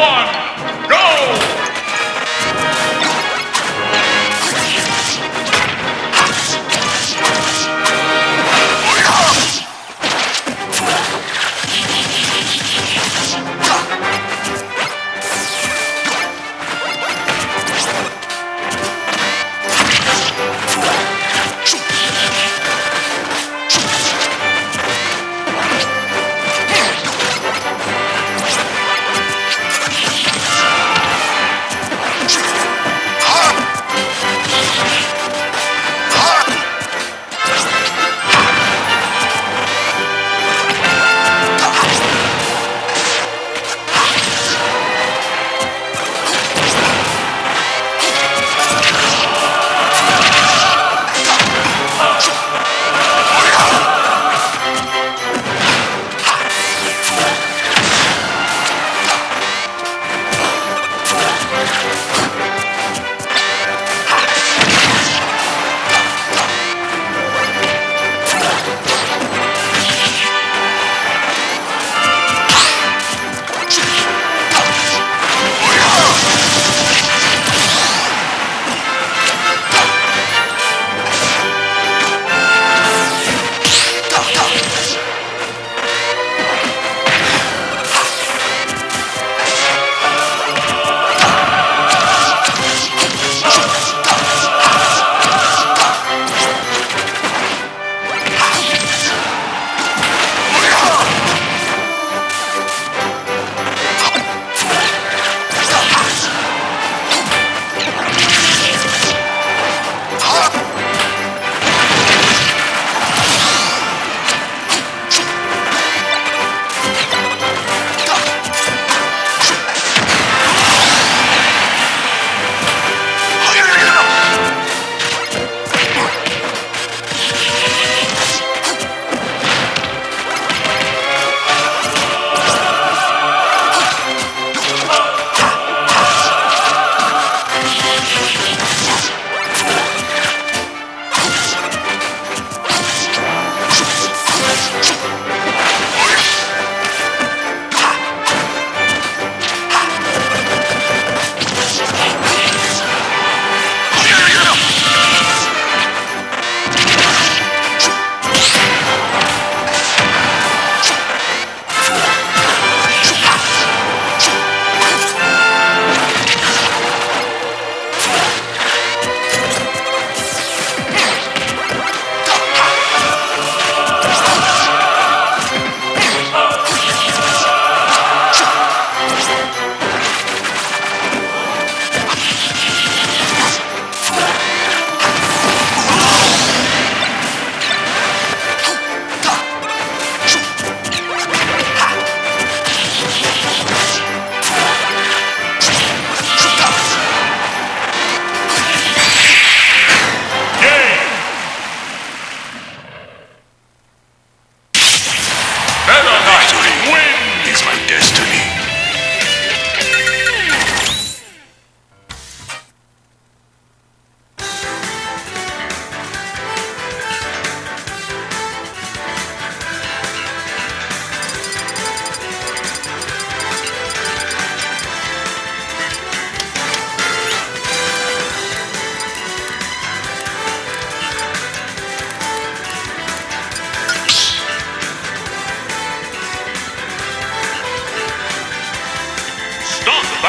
one,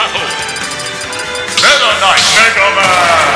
battle! Meta Knight Mega Man!